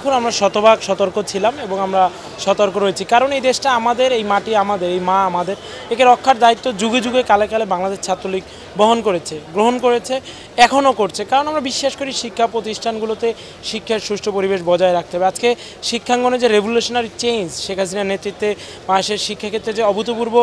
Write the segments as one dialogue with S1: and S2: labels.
S1: দেখুন, আমরা শতভাগ সতর্ক ছিলাম এবং আমরা সতর্ক রয়েছি। কারণ এই দেশটা আমাদের, এই মাটি আমাদের, এই মা আমাদের। একে রক্ষার দায়িত্ব যুগে যুগে, কালে কালে বাংলাদেশ ছাত্রলীগ বহন করেছে, গ্রহণ করেছে, এখনও করছে। কারণ আমরা বিশ্বাস করি, শিক্ষা প্রতিষ্ঠানগুলোতে শিক্ষার সুষ্ঠু পরিবেশ বজায় রাখতে হবে। আজকে শিক্ষাঙ্গনে যে রেভলিউশনারি চেঞ্জ শেখ হাসিনার নেতৃত্বে বাংলাদেশের শিক্ষাক্ষেত্রে যে অভূতপূর্ব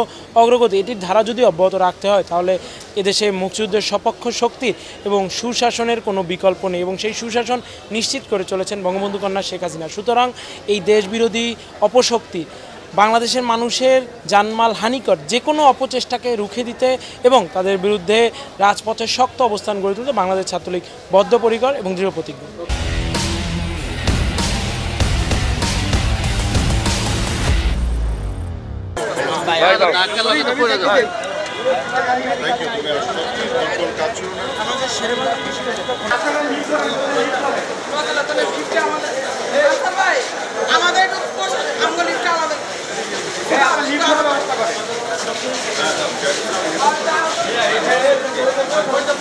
S1: অগ্রগতি, এটির ধারা যদি অব্যাহত রাখতে হয়, তাহলে এদেশে মুক্তিযুদ্ধের সপক্ষ শক্তির এবং সুশাসনের কোনো বিকল্প নেই এবং সেই সুশাসন নিশ্চিত করে চলেছেন বঙ্গবন্ধু কন্যা শেখ হাসিনা। সুতরাং এই দেশবিরোধী অপশক্তি বাংলাদেশের মানুষের জানমাল হানিকর যে কোনো অপচেষ্টাকে রুখে দিতে এবং তাদের বিরুদ্ধে রাজপথে শক্ত অবস্থান গড়ে তুলতে বাংলাদেশ ছাত্রলীগ বদ্ধপরিকর এবং দৃঢ় প্রতিজ্ঞ
S2: একটু আমগো লিফটটা আমাদের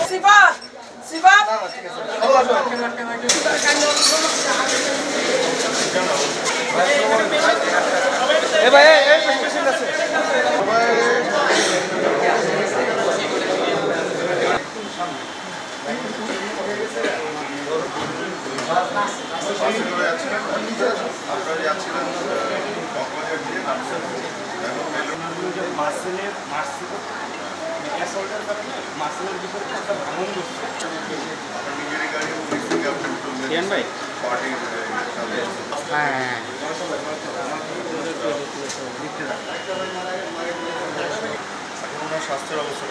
S2: সিফাত সিফাত
S3: মাসেলের মাসেল অ্যাসল্টের কারণে মাসেলের ভিতরে একটা ভাঙন করছে রিয়ান ভাই
S4: স্বাস্থ্যের অবস্থা